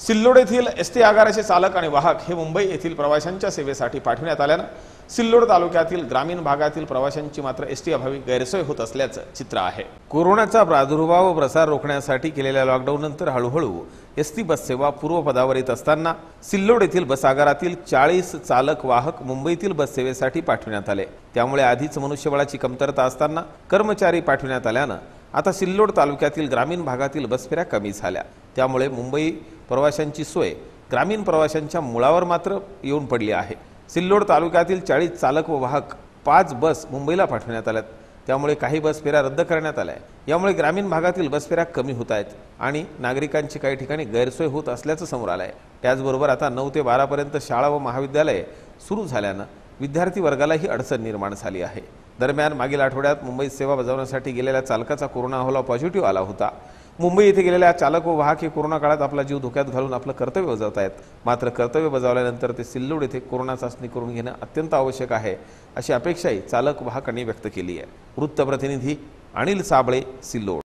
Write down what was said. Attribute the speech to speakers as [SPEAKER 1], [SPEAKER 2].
[SPEAKER 1] सिल्लोड येथील S T आगाराचे चालक आणि वाहक हे मुंबई येथील प्रवाशांच्या सेवेसाठी पाठविण्यात आल्यानं सिल्लोड तालुक्यातील ग्रामीण भागातील प्रवाशांची मात्र एस टी अभावी गैरसोय होत असल्याचं चित्र आहे. कोरोनाचा प्रादुर्भाव व प्रसार रोखण्यासाठी केलेल्या लॉकडाऊन नंतर हळूहळू एस टी बस सेवा पूर्वपदावर येत असताना सिल्लोड येथील बस आगारातील चाळीस चालक वाहक मुंबईतील बस सेवेसाठी पाठविण्यात आले. त्यामुळे आधीच मनुष्यबळाची कमतरता असताना कर्मचारी पाठविण्यात आल्यानं आता सिल्लोड तालुक्यातील ग्रामीण भागातील बसफेऱ्या कमी झाल्या. त्यामुळे मुंबई प्रवाशांची सोय ग्रामीण प्रवाशांच्या मुळावर मात्र येऊन पडली आहे. सिल्लोड तालुक्यातील चाळीस चालक व वाहक पाच बस मुंबईला पाठवण्यात आल्यात. त्यामुळे काही बस फेऱ्या रद्द करण्यात आल्या यामुळे ग्रामीण भागातील बस फेऱ्या कमी होत आहेत आणि नागरिकांची काही ठिकाणी गैरसोय होत असल्याचं समोर आलं आहे त्याचबरोबर आता नऊ ते बारापर्यंत शाळा व महाविद्यालये सुरू झाल्यानं विद्यार्थी वर्गालाही अडचण निर्माण झाली आहे. दरम्यान मागील आठवड्यात मुंबईत सेवा बजावण्यासाठी गेलेल्या चालकाचा कोरोना अहवाल पॉझिटिव्ह आला होता. मुंबई येथे गेलेल्या चालक व वाहक हे कोरोना काळात आपला जीव धोक्यात घालून आपलं कर्तव्य बजावत आहेत मात्र कर्तव्य बजावल्यानंतर ते सिल्लोड येथे कोरोना चाचणी करून घेणं अत्यंत आवश्यक आहे अशी अपेक्षाही चालक वाहकांनी व्यक्त केली आहे. वृत्तप्रतिनिधी अनिल साबळे सिल्लोड.